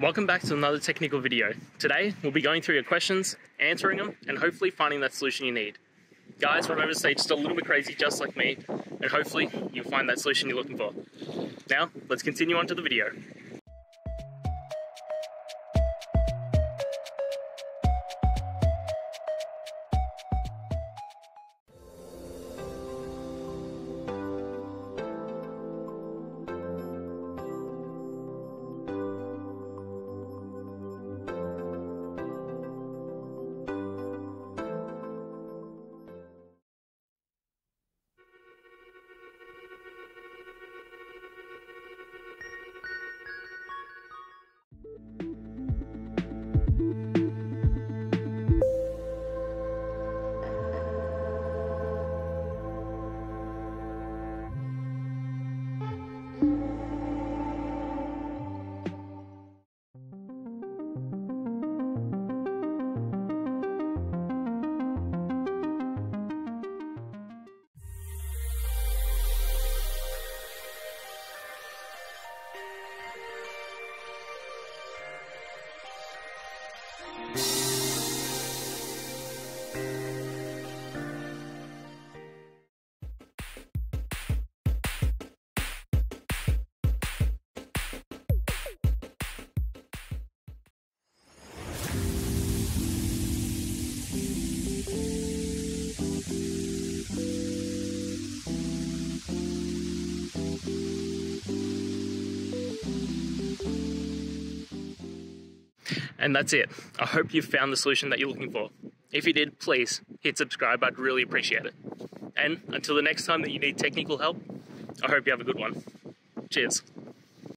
Welcome back to another technical video. Today, we'll be going through your questions, answering them, and hopefully finding that solution you need. Guys, remember to stay just a little bit crazy just like me, and hopefully you'll find that solution you're looking for. Now, let's continue on to the video. thank you And that's it. I hope you found the solution that you're looking for. If you did, please hit subscribe. I'd really appreciate it. And until the next time that you need technical help, I hope you have a good one. Cheers.